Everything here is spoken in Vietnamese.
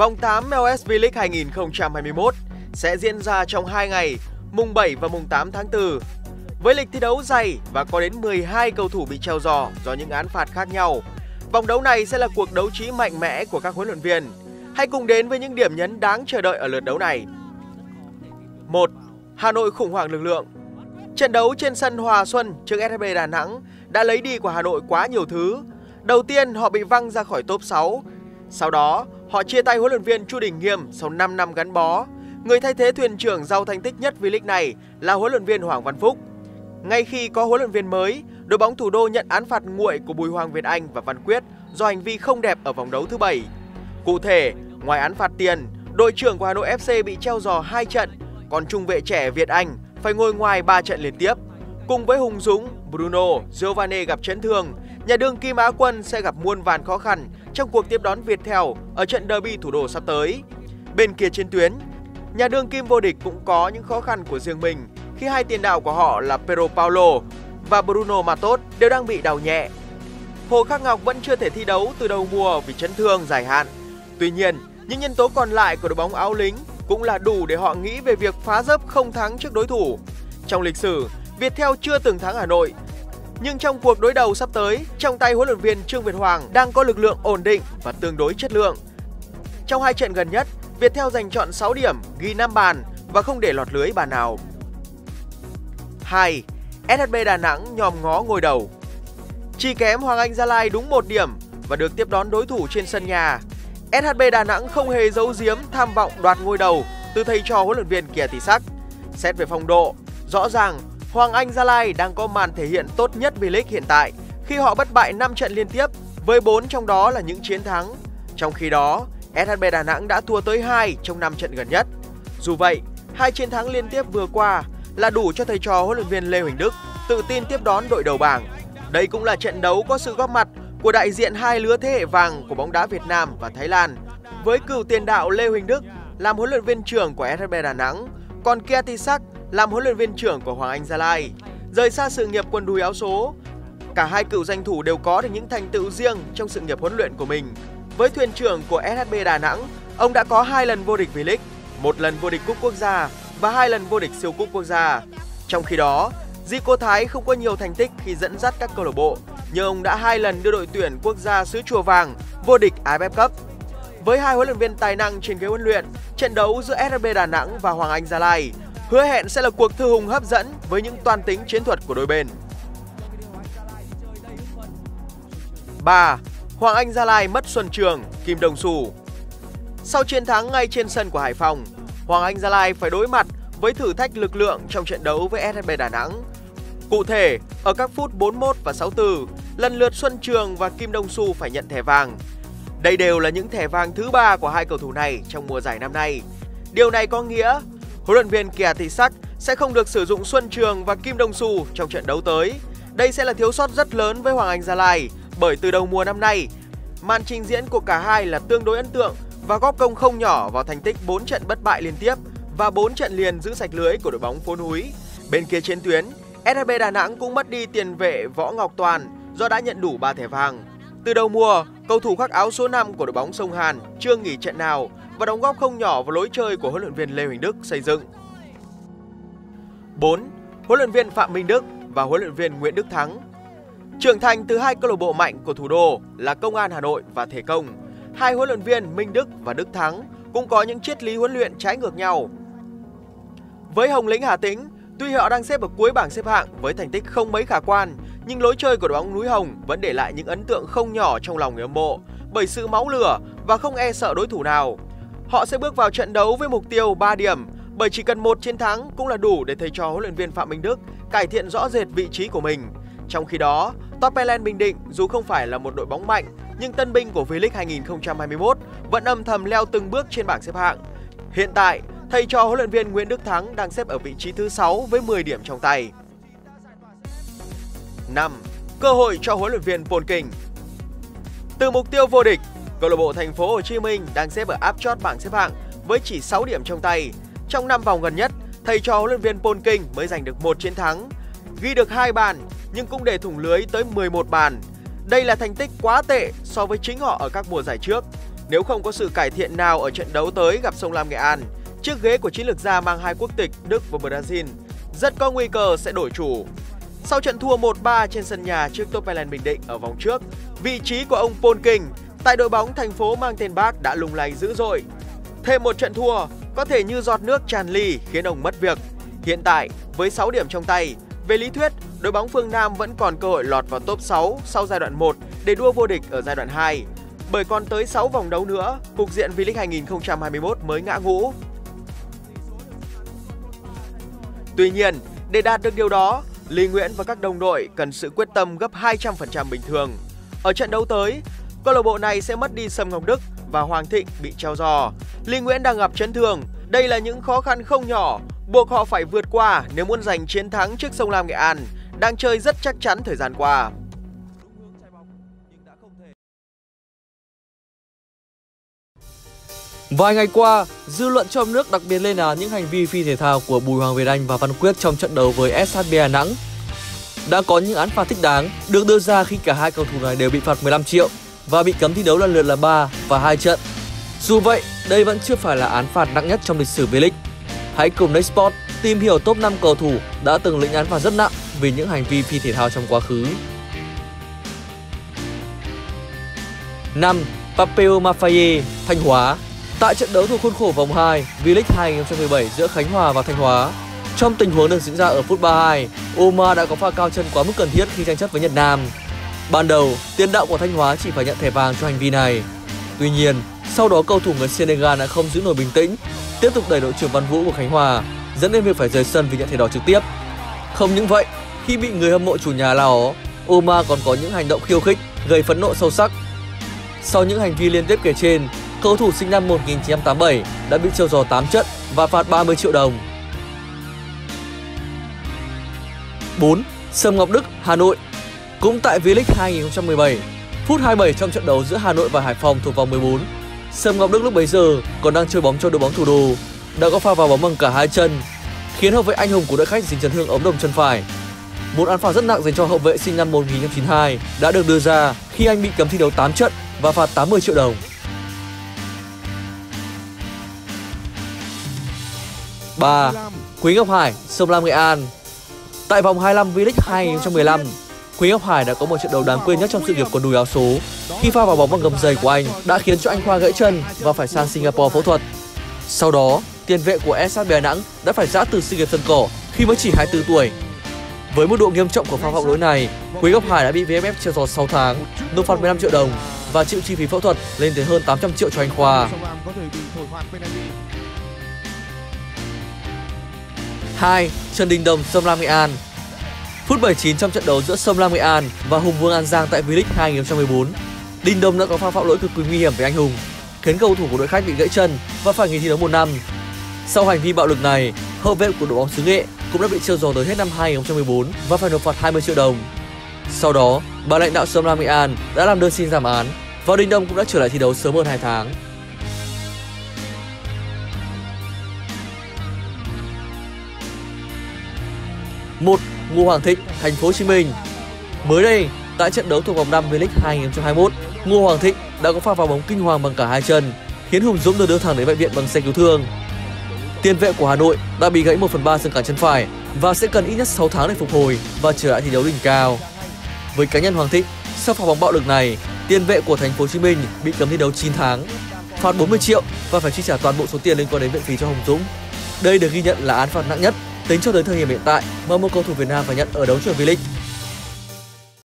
Vòng 8 MLS V-League 2021 sẽ diễn ra trong 2 ngày, mùng 7 và mùng 8 tháng 4. Với lịch thi đấu dày và có đến 12 cầu thủ bị treo giò do những án phạt khác nhau, vòng đấu này sẽ là cuộc đấu trí mạnh mẽ của các huấn luyện viên. Hãy cùng đến với những điểm nhấn đáng chờ đợi ở lượt đấu này. 1. Hà Nội khủng hoảng lực lượng Trận đấu trên sân Hòa Xuân trước SHB Đà Nẵng đã lấy đi của Hà Nội quá nhiều thứ. Đầu tiên họ bị văng ra khỏi top 6. Sau đó, họ chia tay huấn luyện viên Chu Đình Nghiêm sau 5 năm gắn bó. Người thay thế thuyền trưởng giàu thành tích nhất V-League này là huấn luyện viên Hoàng Văn Phúc. Ngay khi có huấn luyện viên mới, đội bóng thủ đô nhận án phạt nguội của Bùi Hoàng Việt Anh và Văn Quyết do hành vi không đẹp ở vòng đấu thứ 7. Cụ thể, ngoài án phạt tiền, đội trưởng của Hà Nội FC bị treo giò 2 trận, còn trung vệ trẻ Việt Anh phải ngồi ngoài 3 trận liên tiếp. Cùng với Hùng Dũng, Bruno, Giovanni gặp chấn thương, nhà đương Kim Á Quân sẽ gặp muôn vàn khó khăn trong cuộc tiếp đón Viettel ở trận derby thủ đô sắp tới. Bên kia trên tuyến, nhà đương Kim vô địch cũng có những khó khăn của riêng mình khi hai tiền đạo của họ là Pedro Paulo và Bruno Matos đều đang bị đau nhẹ. Hồ Khắc Ngọc vẫn chưa thể thi đấu từ đầu mùa vì chấn thương dài hạn. Tuy nhiên, những nhân tố còn lại của đội bóng áo lính cũng là đủ để họ nghĩ về việc phá dấp không thắng trước đối thủ. Trong lịch sử, Viettel chưa từng thắng Hà Nội. Nhưng trong cuộc đối đầu sắp tới, trong tay huấn luyện viên Trương Việt Hoàng đang có lực lượng ổn định và tương đối chất lượng. Trong hai trận gần nhất, Viettel giành chọn 6 điểm, ghi 5 bàn và không để lọt lưới bàn nào. 2. SHB Đà Nẵng nhòm ngó ngôi đầu Chỉ kém Hoàng Anh Gia Lai đúng một điểm và được tiếp đón đối thủ trên sân nhà. SHB Đà Nẵng không hề giấu giếm tham vọng đoạt ngôi đầu từ thầy trò huấn luyện viên Kìa Tỷ Sắc. Xét về phong độ, rõ ràng Hoàng Anh Gia Lai đang có màn thể hiện tốt nhất V-League hiện tại khi họ bất bại 5 trận liên tiếp với 4 trong đó là những chiến thắng. Trong khi đó, SHB Đà Nẵng đã thua tới 2 trong 5 trận gần nhất. Dù vậy, hai chiến thắng liên tiếp vừa qua là đủ cho thầy trò huấn luyện viên Lê Huỳnh Đức tự tin tiếp đón đội đầu bảng. Đây cũng là trận đấu có sự góp mặt của đại diện hai lứa thế hệ vàng của bóng đá Việt Nam và Thái Lan. Với cựu tiền đạo Lê Huỳnh Đức làm huấn luyện viên trưởng của SHB Đà Nẵng, còn Kia Tisak làm huấn luyện viên trưởng của Hoàng Anh Gia Lai. Rời xa sự nghiệp quân đùi áo số, cả hai cựu danh thủ đều có được những thành tựu riêng trong sự nghiệp huấn luyện của mình. Với thuyền trưởng của SHB Đà Nẵng, ông đã có hai lần vô địch V-League, một lần vô địch cúp quốc gia và hai lần vô địch siêu cúp quốc gia. Trong khi đó, Di Cô Thái không có nhiều thành tích khi dẫn dắt các câu lạc bộ, nhưng ông đã hai lần đưa đội tuyển quốc gia xứ Chùa Vàng vô địch AFF Cup. Với hai huấn luyện viên tài năng trên ghế huấn luyện, trận đấu giữa SHB Đà Nẵng và Hoàng Anh Gia Lai hứa hẹn sẽ là cuộc thư hùng hấp dẫn với những toan tính chiến thuật của đôi bên. 3. Hoàng Anh Gia Lai mất Xuân Trường, Kim Đồng Sù Sau chiến thắng ngay trên sân của Hải Phòng, Hoàng Anh Gia Lai phải đối mặt với thử thách lực lượng trong trận đấu với SHB Đà Nẵng. Cụ thể, ở các phút 41 và 64, lần lượt Xuân Trường và Kim Đông Su phải nhận thẻ vàng. Đây đều là những thẻ vàng thứ ba của hai cầu thủ này trong mùa giải năm nay. Điều này có nghĩa huấn luyện viên Kia Thị Sắc sẽ không được sử dụng Xuân Trường và Kim Đông Su trong trận đấu tới. Đây sẽ là thiếu sót rất lớn với Hoàng Anh Gia Lai bởi từ đầu mùa năm nay, màn trình diễn của cả hai là tương đối ấn tượng và góp công không nhỏ vào thành tích 4 trận bất bại liên tiếp và 4 trận liền giữ sạch lưới của đội bóng phố núi. Bên kia trên tuyến, SHB Đà Nẵng cũng mất đi tiền vệ Võ Ngọc Toàn do đã nhận đủ 3 thẻ vàng. Từ đầu mùa, cầu thủ khoác áo số 5 của đội bóng Sông Hàn chưa nghỉ trận nào và đóng góp không nhỏ vào lối chơi của huấn luyện viên Lê Huỳnh Đức xây dựng. 4. Huấn luyện viên Phạm Minh Đức và huấn luyện viên Nguyễn Đức Thắng Trưởng thành từ hai câu lạc bộ mạnh của thủ đô là Công an Hà Nội và Thể Công, hai huấn luyện viên Minh Đức và Đức Thắng cũng có những triết lý huấn luyện trái ngược nhau. Với Hồng Lĩnh Hà Tĩnh, tuy họ đang xếp ở cuối bảng xếp hạng với thành tích không mấy khả quan, nhưng lối chơi của đội bóng núi Hồng vẫn để lại những ấn tượng không nhỏ trong lòng người hâm mộ bởi sự máu lửa và không e sợ đối thủ nào. Họ sẽ bước vào trận đấu với mục tiêu 3 điểm bởi chỉ cần một chiến thắng cũng là đủ để thầy trò huấn luyện viên Phạm Minh Đức cải thiện rõ rệt vị trí của mình. Trong khi đó, Topelen Bình Định dù không phải là một đội bóng mạnh nhưng tân binh của V-League 2021 vẫn âm thầm leo từng bước trên bảng xếp hạng. Hiện tại, thầy trò huấn luyện viên Nguyễn Đức Thắng đang xếp ở vị trí thứ 6 với 10 điểm trong tay. 5. Cơ hội cho huấn luyện viên Polking Từ mục tiêu vô địch, câu lạc bộ Thành phố Hồ Chí Minh đang xếp ở áp chót bảng xếp hạng với chỉ 6 điểm trong tay. Trong 5 vòng gần nhất, thầy trò huấn luyện viên Paul King mới giành được một chiến thắng, ghi được hai bàn nhưng cũng để thủng lưới tới 11 bàn. Đây là thành tích quá tệ so với chính họ ở các mùa giải trước. nếu không có sự cải thiện nào ở trận đấu tới gặp Sông Lam Nghệ An, chiếc ghế của chiến lược gia mang hai quốc tịch Đức và Brazil rất có nguy cơ sẽ đổi chủ. Sau trận thua 1-3 trên sân nhà trước Top Island Bình Định ở vòng trước, vị trí của ông Paul King tại đội bóng thành phố mang tên bác đã lung lay dữ dội. Thêm một trận thua có thể như giọt nước tràn ly khiến ông mất việc. Hiện tại, với 6 điểm trong tay, về lý thuyết, đội bóng phương Nam vẫn còn cơ hội lọt vào top 6 sau giai đoạn 1 để đua vô địch ở giai đoạn 2. Bởi còn tới 6 vòng đấu nữa, cục diện V-League 2021 mới ngã ngũ. Tuy nhiên, để đạt được điều đó, Lý Nguyễn và các đồng đội cần sự quyết tâm gấp 200% bình thường. Ở trận đấu tới, câu lạc bộ này sẽ mất đi Sâm Ngọc Đức và Hoàng Thịnh bị treo giò. Lý Nguyễn đang gặp chấn thương. Đây là những khó khăn không nhỏ, buộc họ phải vượt qua nếu muốn giành chiến thắng trước Sông Lam Nghệ An, đang chơi rất chắc chắn thời gian qua. Vài ngày qua, dư luận trong nước đặc biệt lên án những hành vi phi thể thao của Bùi Hoàng Việt Anh và Văn Quyết trong trận đấu với SHB Đà Nẵng. Đã có những án phạt thích đáng được đưa ra khi cả hai cầu thủ này đều bị phạt 15 triệu và bị cấm thi đấu lần lượt là 3 và 2 trận. Dù vậy, đây vẫn chưa phải là án phạt nặng nhất trong lịch sử V-League. Hãy cùng Nextport tìm hiểu top 5 cầu thủ đã từng lĩnh án phạt rất nặng vì những hành vi phi thể thao trong quá khứ. 5. Papeo Mafaye, Thanh Hóa Tại trận đấu thuộc khuôn khổ vòng 2 V-League 2017 giữa Khánh Hòa và Thanh Hóa, trong tình huống được diễn ra ở phút 32, Omar đã có pha cao chân quá mức cần thiết khi tranh chấp với Nhật Nam. Ban đầu, tiền đạo của Thanh Hóa chỉ phải nhận thẻ vàng cho hành vi này. Tuy nhiên, sau đó cầu thủ người Senegal đã không giữ nổi bình tĩnh, tiếp tục đẩy đội trưởng Văn Vũ của Khánh Hòa, dẫn đến việc phải rời sân vì nhận thẻ đỏ trực tiếp. Không những vậy, khi bị người hâm mộ chủ nhà la ó, Oma còn có những hành động khiêu khích, gây phẫn nộ sâu sắc. Sau những hành vi liên tiếp kể trên, cầu thủ sinh năm 1987 đã bị treo giò 8 trận và phạt 30 triệu đồng. 4. Sâm Ngọc Đức, Hà Nội cũng tại V-League 2017, phút 27 trong trận đấu giữa Hà Nội và Hải Phòng thuộc vòng 14, Sâm Ngọc Đức lúc bấy giờ còn đang chơi bóng cho đội bóng thủ đô, đã có pha vào bóng bằng cả hai chân, khiến hậu vệ anh hùng của đội khách dính chấn thương ống đồng chân phải. Một án phạt rất nặng dành cho hậu vệ sinh năm 1992 đã được đưa ra khi anh bị cấm thi đấu 8 trận và phạt 80 triệu đồng. 3. Quý Ngọc Hải, Sông Lam Nghệ An Tại vòng 25 V-League 2015, Quý Ngọc Hải đã có một trận đấu đáng quên nhất trong sự nghiệp quần đùi áo số khi pha vào bóng bằng gầm giày của anh đã khiến cho anh Khoa gãy chân và phải sang Singapore phẫu thuật. Sau đó, tiền vệ của SHB Đà Nẵng đã phải giã từ sự nghiệp sân cỏ khi mới chỉ 24 tuổi. Với mức độ nghiêm trọng của pha phạm lỗi này, Quý Ngọc Hải đã bị VFF treo giò 6 tháng, nộp phạt 15 triệu đồng và chịu chi phí phẫu thuật lên tới hơn 800 triệu cho anh Khoa. Hai, Trần Đình Đồng, Sông Lam Nghệ An Phút 79 trong trận đấu giữa Sông Lam Nghệ An và Hùng Vương An Giang tại V-League 2014, Đình Đông đã có pha phạm lỗi cực kỳ nguy hiểm với anh Hùng, khiến cầu thủ của đội khách bị gãy chân và phải nghỉ thi đấu một năm. Sau hành vi bạo lực này, hậu vệ của đội bóng xứ Nghệ cũng đã bị treo giò tới hết năm 2014 và phải nộp phạt 20 triệu đồng. Sau đó, bà lãnh đạo Sông Lam Nghệ An đã làm đơn xin giảm án và Đình Đông cũng đã trở lại thi đấu sớm hơn 2 tháng. 1. Ngô Hoàng Thịnh, Thành phố Hồ Chí Minh. Mới đây, tại trận đấu thuộc vòng 5 V-League 2021, Ngô Hoàng Thịnh đã có pha vào bóng kinh hoàng bằng cả hai chân, khiến Hùng Dũng được đưa thẳng đến bệnh viện bằng xe cứu thương. Tiền vệ của Hà Nội đã bị gãy 1 phần 3 xương cẳng chân phải và sẽ cần ít nhất 6 tháng để phục hồi và trở lại thi đấu đỉnh cao. Với cá nhân Hoàng Thịnh, sau pha bóng bạo lực này, tiền vệ của Thành phố Hồ Chí Minh bị cấm thi đấu 9 tháng, phạt 40 triệu và phải chi trả toàn bộ số tiền liên quan đến viện phí cho Hùng Dũng. Đây được ghi nhận là án phạt nặng nhất tính cho tới thời điểm hiện tại mà một cầu thủ Việt Nam phải nhận ở đấu trường V-League.